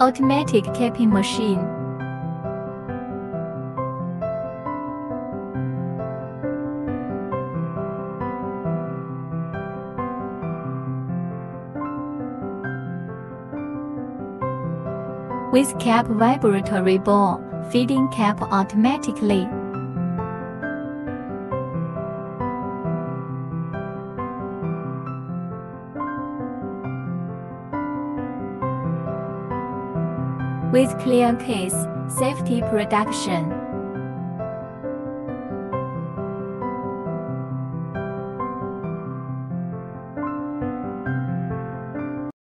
Automatic capping machine. With cap vibratory ball, feeding cap automatically. With clear case, safety production.